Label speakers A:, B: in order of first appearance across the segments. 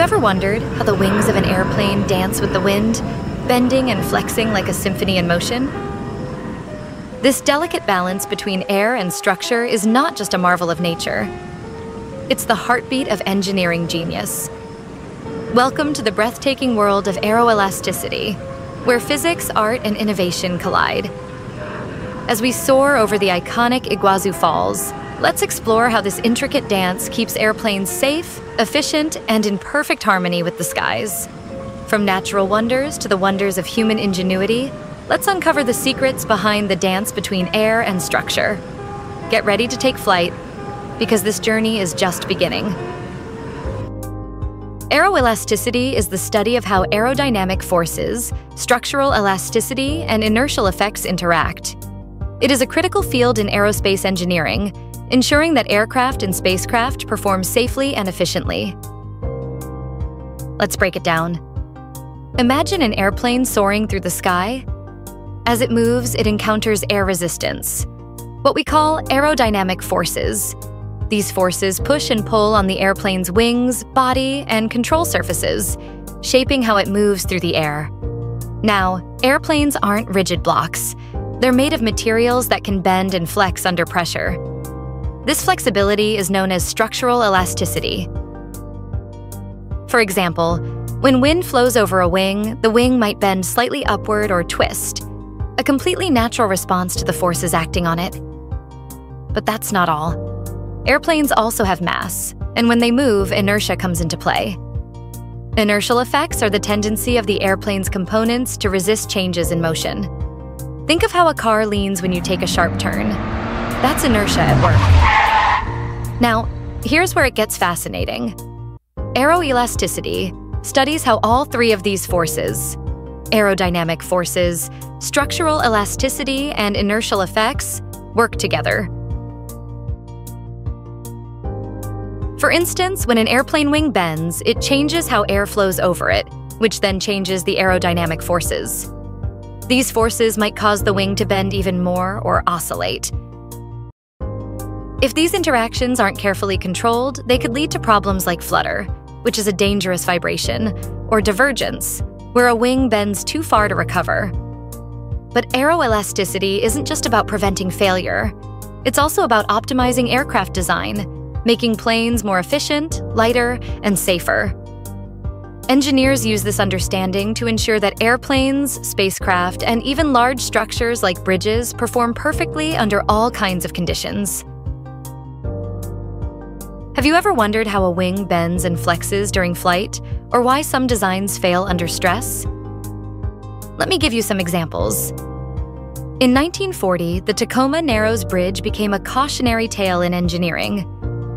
A: ever wondered how the wings of an airplane dance with the wind, bending and flexing like a symphony in motion? This delicate balance between air and structure is not just a marvel of nature. It's the heartbeat of engineering genius. Welcome to the breathtaking world of aeroelasticity, where physics, art, and innovation collide. As we soar over the iconic Iguazu Falls, let's explore how this intricate dance keeps airplanes safe, efficient, and in perfect harmony with the skies. From natural wonders to the wonders of human ingenuity, let's uncover the secrets behind the dance between air and structure. Get ready to take flight, because this journey is just beginning. Aeroelasticity is the study of how aerodynamic forces, structural elasticity, and inertial effects interact. It is a critical field in aerospace engineering, ensuring that aircraft and spacecraft perform safely and efficiently. Let's break it down. Imagine an airplane soaring through the sky. As it moves, it encounters air resistance, what we call aerodynamic forces, these forces push and pull on the airplane's wings, body, and control surfaces, shaping how it moves through the air. Now, airplanes aren't rigid blocks. They're made of materials that can bend and flex under pressure. This flexibility is known as structural elasticity. For example, when wind flows over a wing, the wing might bend slightly upward or twist, a completely natural response to the forces acting on it. But that's not all. Airplanes also have mass, and when they move, inertia comes into play. Inertial effects are the tendency of the airplane's components to resist changes in motion. Think of how a car leans when you take a sharp turn. That's inertia at work. Now, here's where it gets fascinating. Aeroelasticity studies how all three of these forces aerodynamic forces, structural elasticity, and inertial effects work together For instance, when an airplane wing bends, it changes how air flows over it, which then changes the aerodynamic forces. These forces might cause the wing to bend even more or oscillate. If these interactions aren't carefully controlled, they could lead to problems like flutter, which is a dangerous vibration, or divergence, where a wing bends too far to recover. But aeroelasticity isn't just about preventing failure. It's also about optimizing aircraft design making planes more efficient, lighter, and safer. Engineers use this understanding to ensure that airplanes, spacecraft, and even large structures like bridges perform perfectly under all kinds of conditions. Have you ever wondered how a wing bends and flexes during flight, or why some designs fail under stress? Let me give you some examples. In 1940, the Tacoma Narrows Bridge became a cautionary tale in engineering.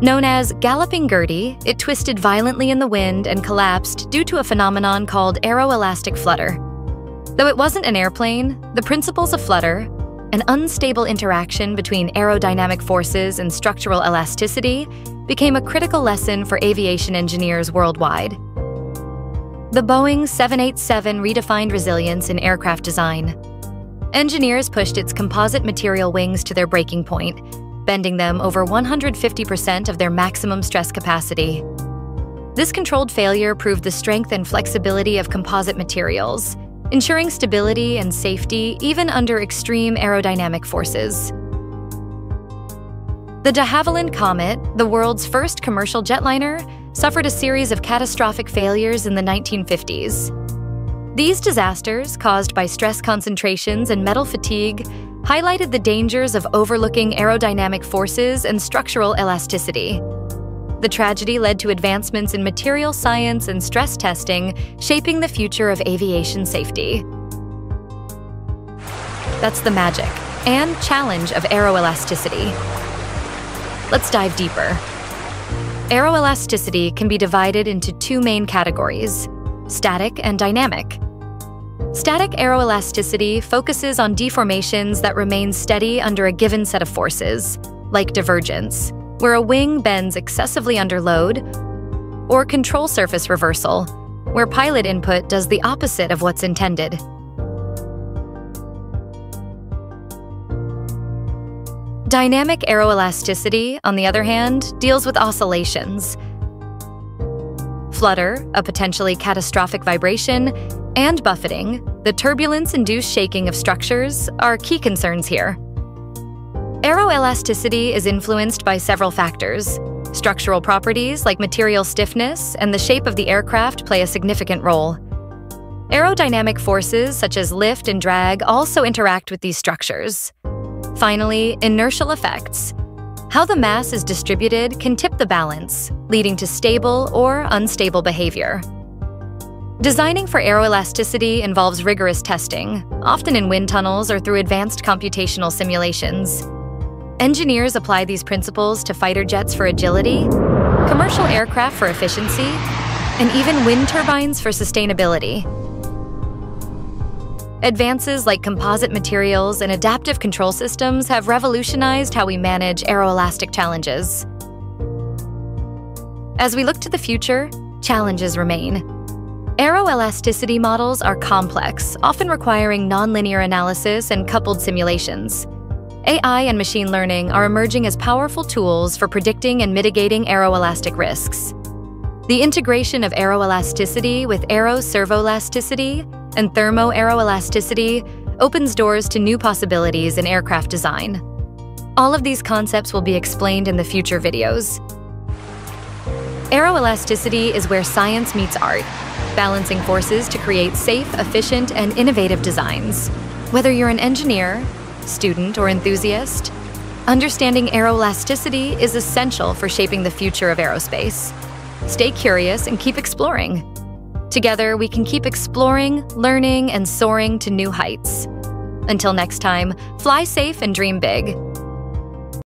A: Known as Galloping Gertie, it twisted violently in the wind and collapsed due to a phenomenon called aeroelastic flutter. Though it wasn't an airplane, the principles of flutter, an unstable interaction between aerodynamic forces and structural elasticity, became a critical lesson for aviation engineers worldwide. The Boeing 787 redefined resilience in aircraft design. Engineers pushed its composite material wings to their breaking point, bending them over 150% of their maximum stress capacity. This controlled failure proved the strength and flexibility of composite materials, ensuring stability and safety even under extreme aerodynamic forces. The de Havilland Comet, the world's first commercial jetliner, suffered a series of catastrophic failures in the 1950s. These disasters, caused by stress concentrations and metal fatigue, highlighted the dangers of overlooking aerodynamic forces and structural elasticity. The tragedy led to advancements in material science and stress testing, shaping the future of aviation safety. That's the magic and challenge of aeroelasticity. Let's dive deeper. Aeroelasticity can be divided into two main categories static and dynamic. Static aeroelasticity focuses on deformations that remain steady under a given set of forces, like divergence, where a wing bends excessively under load, or control surface reversal, where pilot input does the opposite of what's intended. Dynamic aeroelasticity, on the other hand, deals with oscillations. Flutter, a potentially catastrophic vibration, and buffeting, the turbulence induced shaking of structures, are key concerns here. Aeroelasticity is influenced by several factors. Structural properties like material stiffness and the shape of the aircraft play a significant role. Aerodynamic forces such as lift and drag also interact with these structures. Finally, inertial effects. How the mass is distributed can tip the balance, leading to stable or unstable behavior. Designing for aeroelasticity involves rigorous testing, often in wind tunnels or through advanced computational simulations. Engineers apply these principles to fighter jets for agility, commercial aircraft for efficiency, and even wind turbines for sustainability. Advances like composite materials and adaptive control systems have revolutionized how we manage aeroelastic challenges. As we look to the future, challenges remain. Aeroelasticity models are complex, often requiring nonlinear analysis and coupled simulations. AI and machine learning are emerging as powerful tools for predicting and mitigating aeroelastic risks. The integration of aeroelasticity with aeroservoelasticity and thermo-aeroelasticity opens doors to new possibilities in aircraft design. All of these concepts will be explained in the future videos. Aeroelasticity is where science meets art, balancing forces to create safe, efficient, and innovative designs. Whether you're an engineer, student, or enthusiast, understanding aeroelasticity is essential for shaping the future of aerospace. Stay curious and keep exploring. Together, we can keep exploring, learning, and soaring to new heights. Until next time, fly safe and dream big.